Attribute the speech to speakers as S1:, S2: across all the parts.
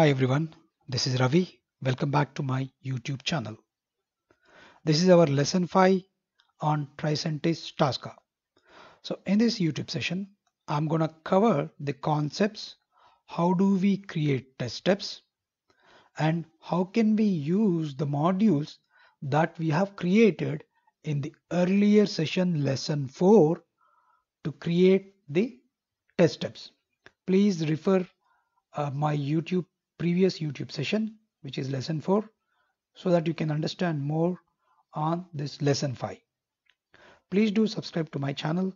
S1: Hi everyone, this is Ravi. Welcome back to my YouTube channel. This is our lesson 5 on Tricentis Tosca. So in this YouTube session, I'm going to cover the concepts, how do we create test steps and how can we use the modules that we have created in the earlier session lesson 4 to create the test steps. Please refer uh, my YouTube previous YouTube session which is lesson 4 so that you can understand more on this lesson 5. Please do subscribe to my channel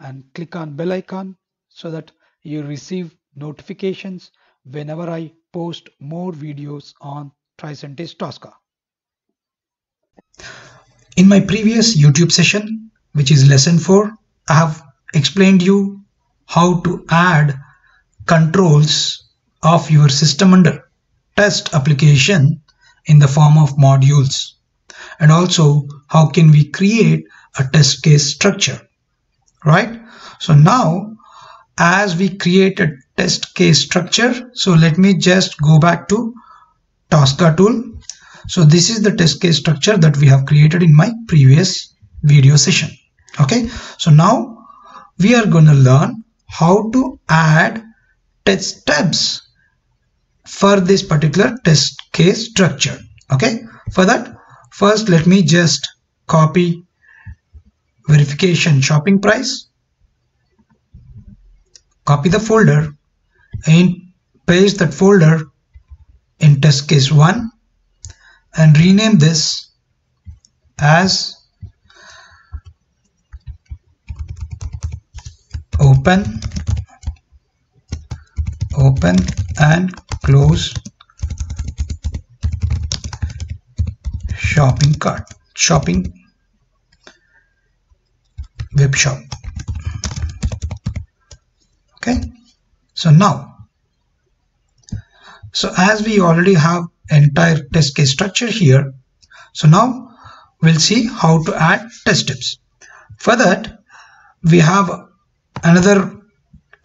S1: and click on bell icon so that you receive notifications whenever I post more videos on Tricentis Tosca.
S2: In my previous YouTube session, which is lesson 4, I have explained you how to add controls of your system under test application in the form of modules. And also how can we create a test case structure right? So now as we create a test case structure so let me just go back to Tosca tool. So this is the test case structure that we have created in my previous video session okay? So now we are going to learn how to add test steps for this particular test case structure. Okay? For that first let me just copy verification shopping price copy the folder and paste that folder in test case 1 and rename this as open open and close. Shopping cart shopping. Web shop. Okay. So now so as we already have entire test case structure here so now we'll see how to add test steps. For that we have another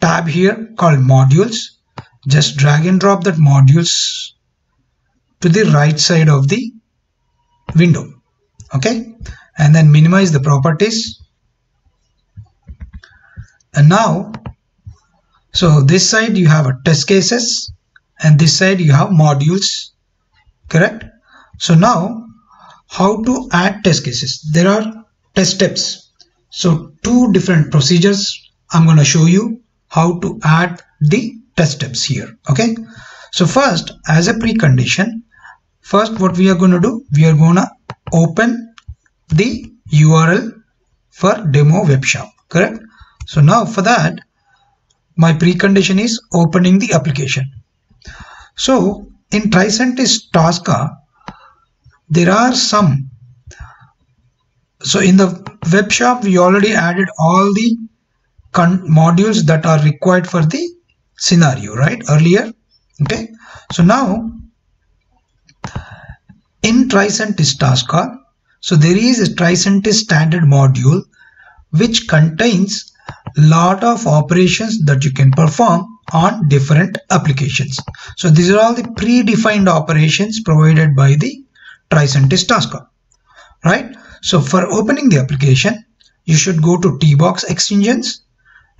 S2: tab here called modules just drag and drop that modules to the right side of the window okay? And then minimize the properties. And now so this side you have a test cases and this side you have modules correct? So now how to add test cases? There are test steps. So two different procedures i'm going to show you how to add the test steps here okay? So first as a precondition first what we are going to do we are going to open the url for demo web shop correct? So now for that my precondition is opening the application. So in Tricentis Tosca there are some so in the web shop we already added all the modules that are required for the scenario right earlier okay? So now in Tricentis Tosca so there is a Tricentis standard module which contains lot of operations that you can perform on different applications. So these are all the predefined operations provided by the Tricentis Tosca right? So for opening the application you should go to tbox extensions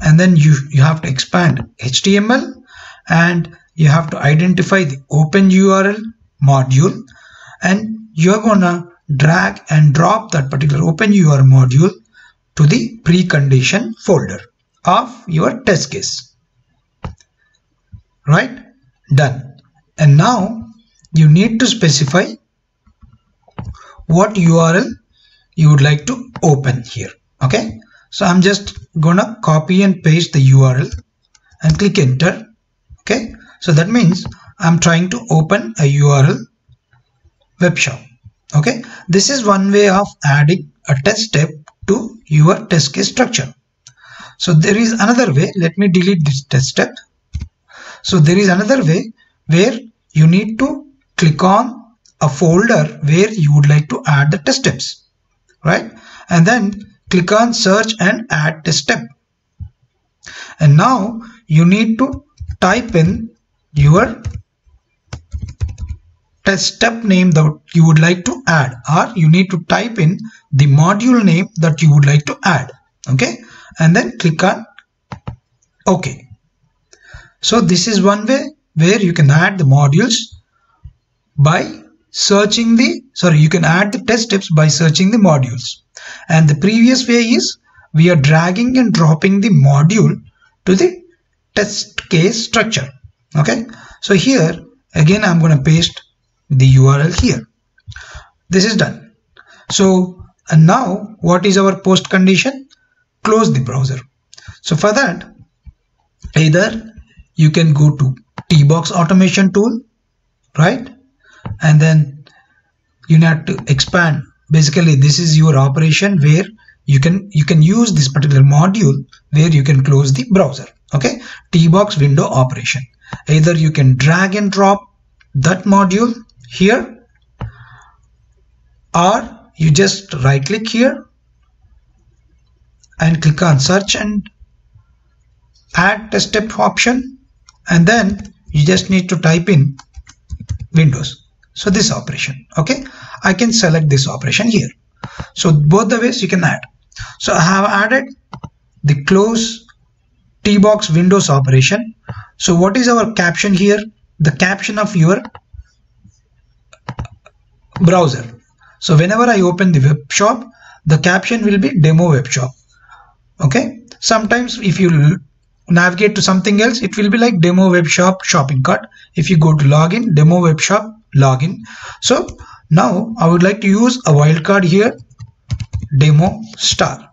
S2: and then you, you have to expand HTML and you have to identify the open URL module. And you're gonna drag and drop that particular open URL module to the precondition folder of your test case. Right? Done. And now you need to specify what URL you would like to open here. Okay so I'm just gonna copy and paste the URL and click enter. Okay. So that means I'm trying to open a URL web shop. Okay. This is one way of adding a test step to your test case structure. So there is another way. Let me delete this test step. So there is another way where you need to click on a folder where you would like to add the test steps. Right. And then click on search and add test step. And now you need to type in your test step name that you would like to add or you need to type in the module name that you would like to add okay? And then click on ok. So this is one way where you can add the modules by searching the sorry you can add the test steps by searching the modules and the previous way is we are dragging and dropping the module to the test case structure. Okay? So here again I'm going to paste the URL here. This is done. So and now what is our post condition? Close the browser. So for that either you can go to tbox automation tool right? And then you need to expand basically this is your operation where you can you can use this particular module where you can close the browser okay? Tbox window operation. Either you can drag and drop that module here or you just right click here and click on search and add test step option and then you just need to type in windows. So this operation okay i can select this operation here. So both the ways you can add. So i have added the close tbox windows operation. So what is our caption here? The caption of your browser. So whenever i open the web shop the caption will be demo web shop. Okay? Sometimes if you navigate to something else it will be like demo web shop shopping cart. If you go to login demo web shop login. So now i would like to use a wildcard here. Demo star.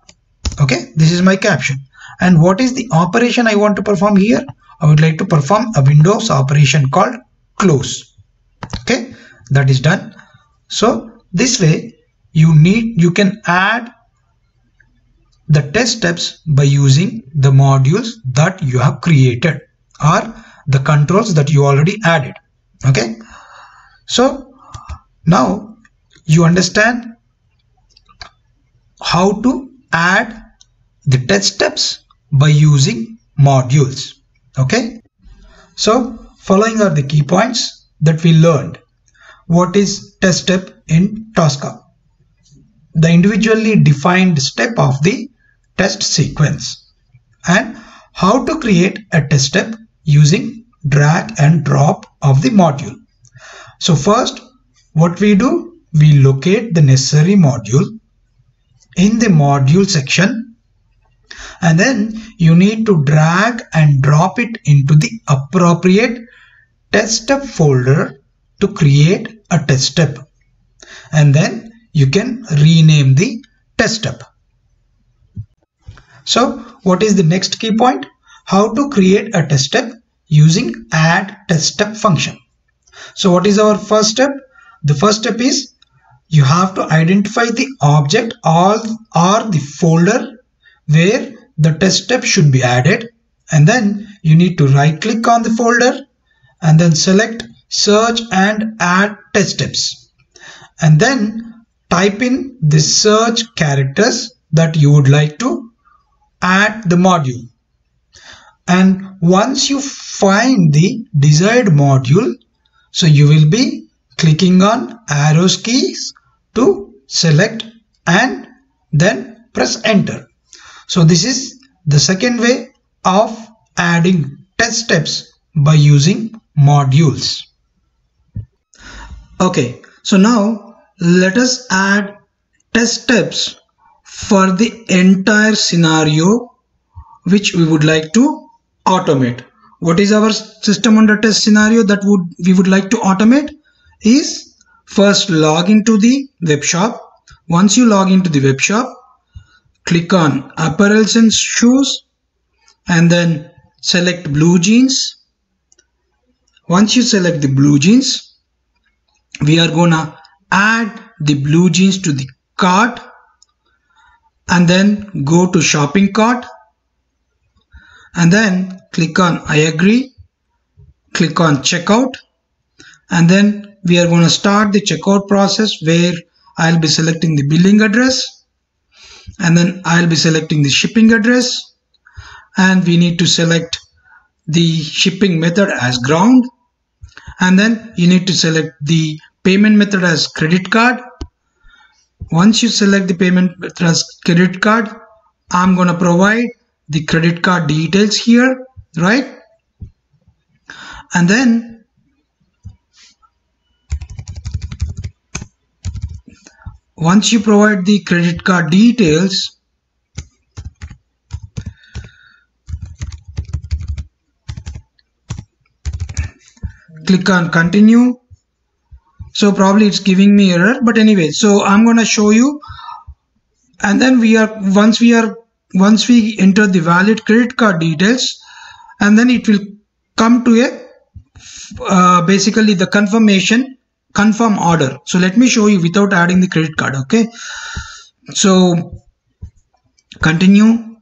S2: Okay this is my caption. And what is the operation i want to perform here? I would like to perform a windows operation called close. Okay that is done. So this way you need you can add the test steps by using the modules that you have created or the controls that you already added. Okay so now you understand how to add the test steps by using modules. Okay? So following are the key points that we learned. What is test step in Tosca? The individually defined step of the test sequence. And how to create a test step using drag and drop of the module. So first what we do, we locate the necessary module in the module section and then you need to drag and drop it into the appropriate test step folder to create a test step and then you can rename the test step. So what is the next key point? How to create a test step using add test step function. So what is our first step? The first step is you have to identify the object or, or the folder where the test step should be added. And then you need to right click on the folder and then select search and add test steps. And then type in the search characters that you would like to add the module. And once you find the desired module so you will be clicking on arrows keys to select and then press enter. So this is the second way of adding test steps by using modules. Okay so now let us add test steps for the entire scenario which we would like to automate. What is our system under test scenario that would we would like to automate is first log into the web shop. Once you log into the web shop, click on apparels and shoes and then select blue jeans. Once you select the blue jeans, we are gonna add the blue jeans to the cart and then go to shopping cart and then click on I agree click on checkout and then we are going to start the checkout process where I'll be selecting the billing address and then I'll be selecting the shipping address and we need to select the shipping method as ground and then you need to select the payment method as credit card. Once you select the payment method as credit card I'm gonna provide the credit card details here right? And then once you provide the credit card details click on continue. So probably it's giving me error but anyway so i'm going to show you. And then we are once we are once we enter the valid credit card details and then it will come to a uh, basically the confirmation confirm order so let me show you without adding the credit card okay so continue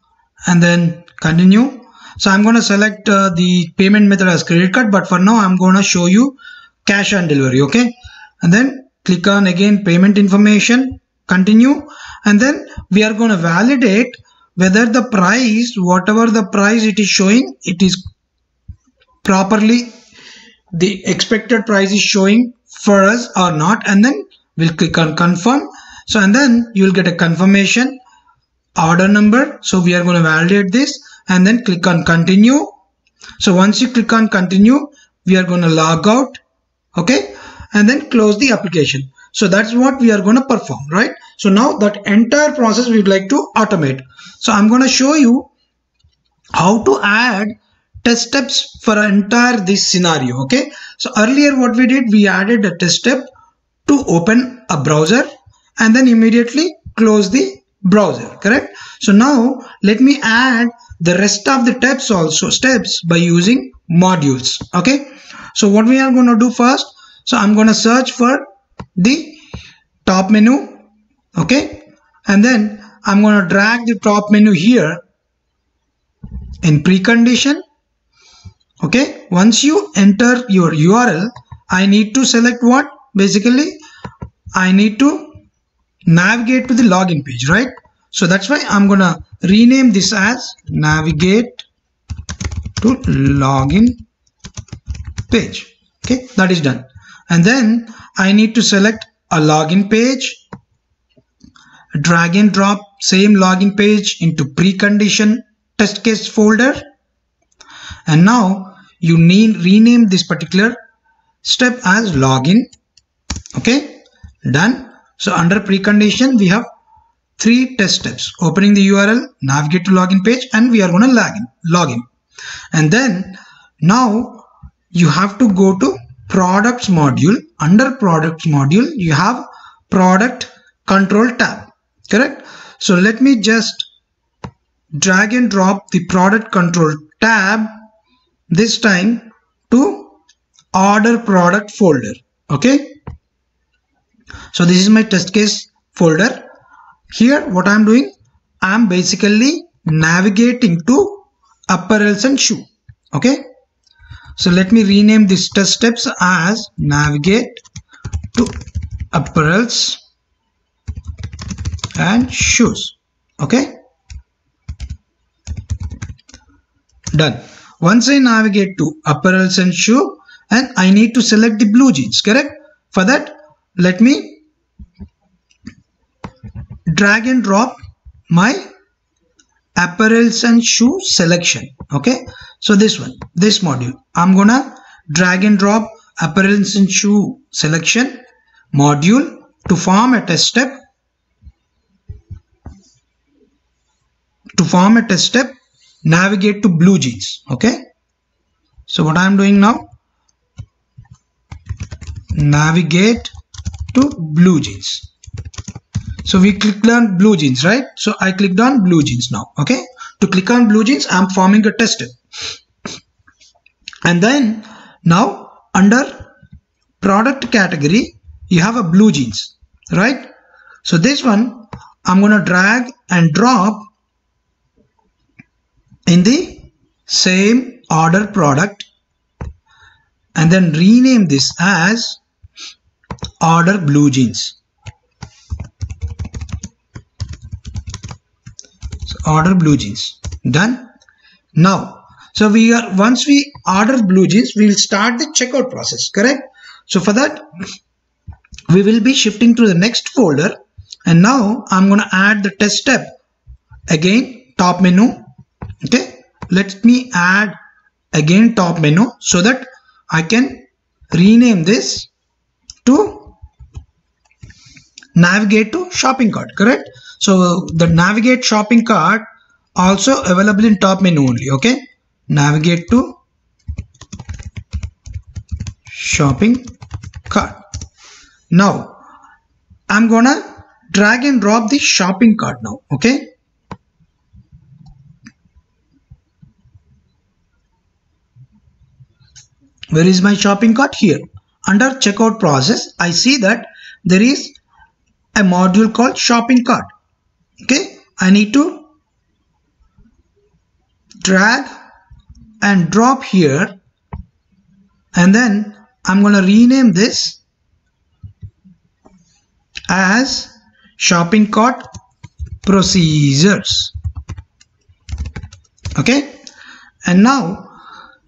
S2: and then continue so I'm going to select uh, the payment method as credit card, but for now I'm going to show you cash on delivery. Okay. And then click on again payment information, continue. And then we are going to validate whether the price, whatever the price it is showing, it is properly the expected price is showing for us or not. And then we'll click on confirm. So, and then you'll get a confirmation order number. So we are going to validate this and then click on continue. So once you click on continue, we are going to log out. Okay. And then close the application. So that's what we are going to perform, right? So now that entire process we'd like to automate. So I'm going to show you how to add test steps for entire this scenario. Okay. So earlier what we did, we added a test step to open a browser and then immediately close the browser correct? So now let me add the rest of the steps also steps by using modules okay? So what we are going to do first so i'm going to search for the top menu okay? And then i'm going to drag the top menu here in precondition okay? Once you enter your url i need to select what? Basically i need to navigate to the login page right? So that's why i'm gonna rename this as navigate to login page. Okay? That is done. And then i need to select a login page. Drag and drop same login page into precondition test case folder. And now you need rename this particular step as login okay done so under precondition, we have three test steps, opening the URL, navigate to login page, and we are going to log in, log in. And then now you have to go to products module. Under products module, you have product control tab, correct? So let me just drag and drop the product control tab this time to order product folder, okay? So this is my test case folder. Here what I'm doing, I'm basically navigating to apparels and shoe. Okay. So let me rename this test steps as navigate to apparels and shoes. Okay. Done. Once I navigate to apparels and shoe and I need to select the blue jeans, correct? For that, let me drag and drop my apparels and shoe selection okay? So this one this module. I'm gonna drag and drop apparels and shoe selection module to form a test step. To form a test step navigate to blue jeans okay? So what i'm doing now navigate to blue jeans. So we clicked on blue jeans right? So i clicked on blue jeans now okay? To click on blue jeans i'm forming a test. And then now under product category you have a blue jeans right? So this one i'm going to drag and drop in the same order product and then rename this as order blue jeans so order blue jeans done now so we are once we order blue jeans, we will start the checkout process, correct? So for that, we will be shifting to the next folder and now I'm going to add the test step. Again, top menu. Okay, let me add again top menu so that I can rename this to navigate to shopping cart correct? So the navigate shopping cart also available in top menu only okay? Navigate to shopping cart. Now i'm gonna drag and drop the shopping cart now okay where is my shopping cart? Here. Under checkout process I see that there is a module called shopping cart. Okay? I need to drag and drop here. And then I'm gonna rename this as shopping cart procedures. Okay? And now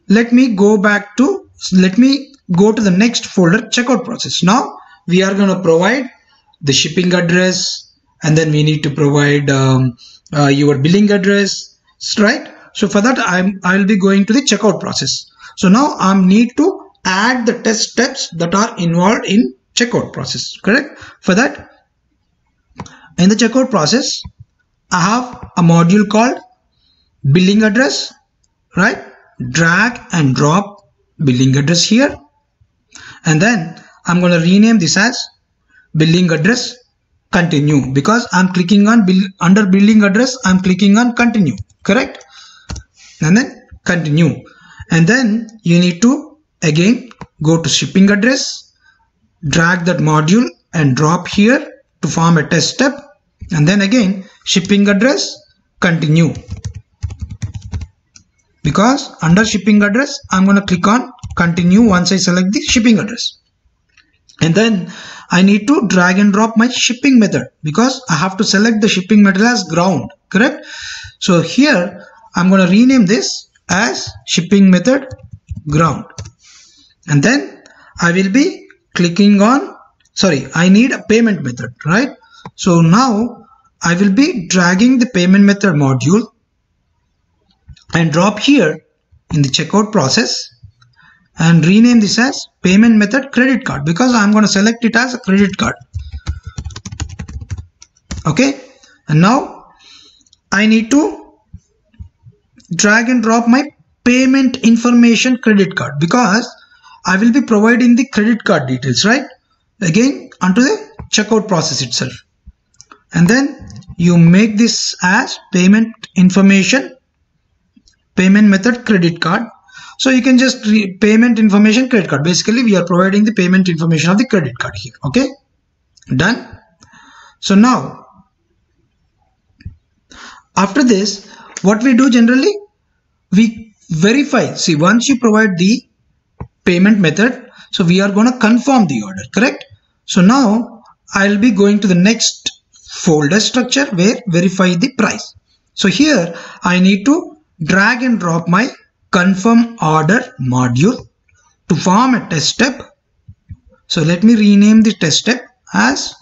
S2: let me go back to let me go to the next folder checkout process. Now we are going to provide the shipping address and then we need to provide um, uh, your billing address right? So for that i'm i will be going to the checkout process. So now i need to add the test steps that are involved in checkout process correct? For that in the checkout process i have a module called billing address right? Drag and drop billing address here. And then I'm going to rename this as billing address continue because I'm clicking on bill under billing address I'm clicking on continue correct? And then continue. And then you need to again go to shipping address drag that module and drop here to form a test step. And then again shipping address continue because under shipping address I'm going to click on continue once I select the shipping address. And then I need to drag and drop my shipping method because I have to select the shipping method as ground correct? So here I'm going to rename this as shipping method ground. And then I will be clicking on sorry I need a payment method right? So now I will be dragging the payment method module and drop here in the checkout process and rename this as payment method credit card because I'm going to select it as a credit card. Okay? And now I need to drag and drop my payment information credit card because I will be providing the credit card details right? Again onto the checkout process itself. And then you make this as payment information payment method credit card. So you can just payment information credit card. Basically we are providing the payment information of the credit card here. Okay? Done. So now after this what we do generally? We verify. See once you provide the payment method so we are going to confirm the order correct? So now I'll be going to the next folder structure where verify the price. So here I need to drag and drop my confirm order module to form a test step. So let me rename the test step as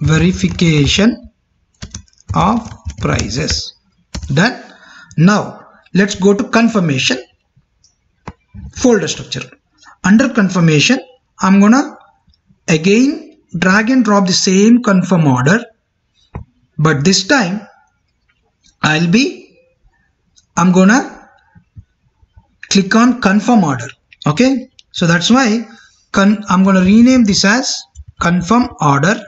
S2: verification of prices. Done. Now let's go to confirmation folder structure. Under confirmation, I'm gonna again drag and drop the same confirm order, but this time I'll be I'm gonna click on confirm order okay? So that's why I'm gonna rename this as confirm order.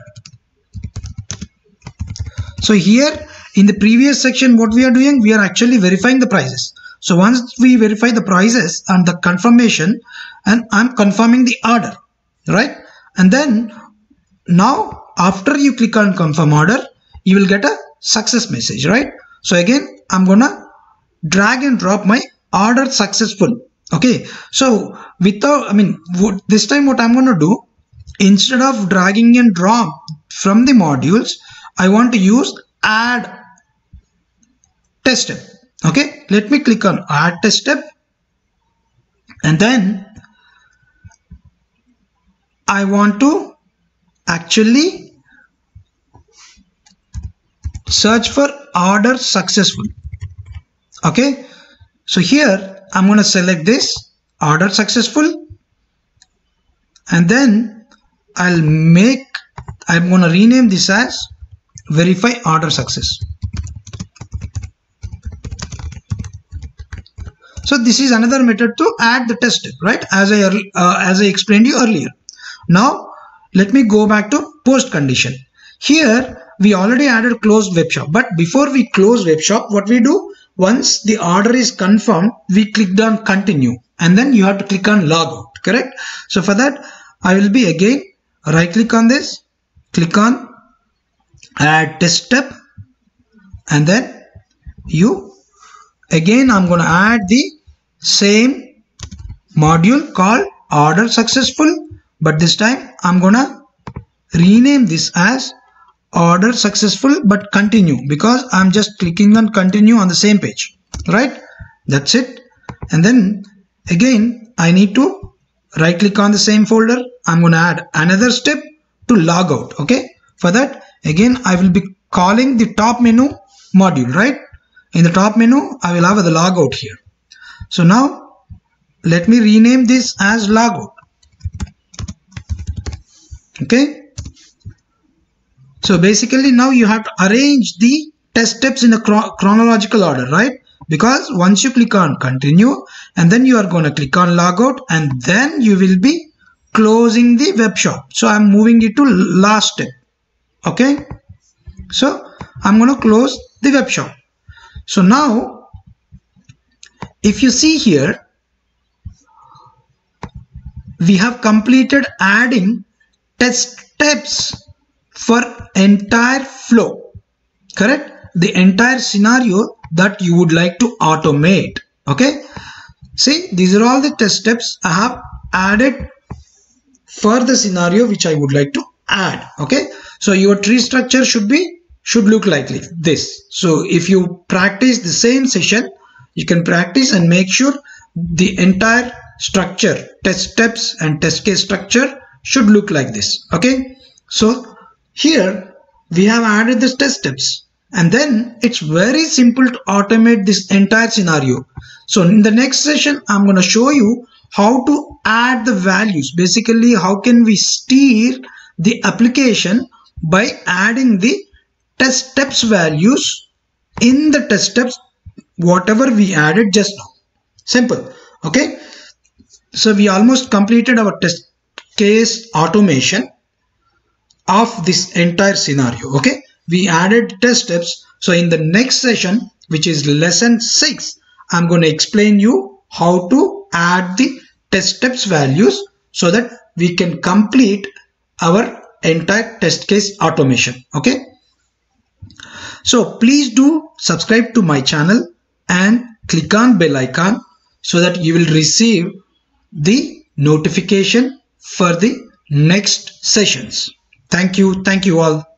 S2: So here in the previous section what we are doing we are actually verifying the prices. So once we verify the prices and the confirmation and I'm confirming the order right? And then now after you click on confirm order you will get a success message right so again I'm gonna drag and drop my order successful. Okay. So without i mean this time what i'm to do instead of dragging and drop from the modules i want to use add test step. Okay. Let me click on add test step. And then I want to actually search for order successful. Okay? So here I'm going to select this order successful and then I'll make I'm going to rename this as verify order success. So this is another method to add the test right? As I uh, as I explained you earlier. Now let me go back to post condition. Here we already added closed web shop. But before we close web shop what we do once the order is confirmed we clicked on continue. And then you have to click on logout correct? So for that I will be again right click on this click on add test step and then you again I'm going to add the same module called order successful but this time I'm going to rename this as order successful but continue because I'm just clicking on continue on the same page right? That's it. And then again I need to right click on the same folder. I'm going to add another step to log out okay? For that again I will be calling the top menu module right? In the top menu I will have the logout here. So now let me rename this as logout okay so basically now you have to arrange the test steps in a chronological order, right? Because once you click on continue and then you are going to click on logout and then you will be closing the web shop. So I'm moving it to last step. Okay. So I'm going to close the web shop. So now if you see here, we have completed adding test steps for entire flow. Correct? The entire scenario that you would like to automate. Okay? See these are all the test steps i have added for the scenario which i would like to add. Okay? So your tree structure should be should look like this. So if you practice the same session you can practice and make sure the entire structure test steps and test case structure should look like this. Okay? So here we have added the test steps and then it's very simple to automate this entire scenario. So in the next session, I'm going to show you how to add the values. Basically, how can we steer the application by adding the test steps values in the test steps, whatever we added just now. Simple. Okay. So we almost completed our test case automation of this entire scenario okay? We added test steps. So in the next session which is lesson 6 i'm going to explain you how to add the test steps values so that we can complete our entire test case automation okay? So please do subscribe to my channel and click on bell icon so that you will receive the notification for the next sessions Thank you. Thank you all.